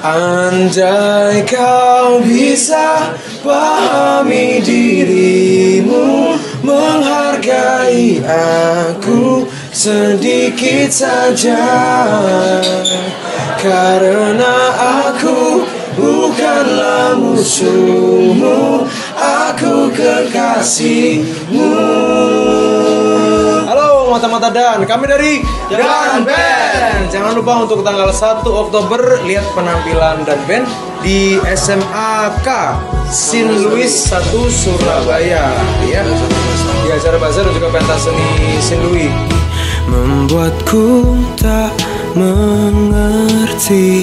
Andai kau bisa pahami dirimu Menghargai aku sedikit saja. Karena aku bukanlah musuhmu Aku kekasihmu. Halo mata-mata dan. Kami dari Dan Band Jangan lupa untuk tanggal 1 Oktober Lihat penampilan Dan Band di SMAK Sin Louis 1 Surabaya. Ya. Di acara bazar dan juga pentas seni Sin Louis. Membuatku tak mengerti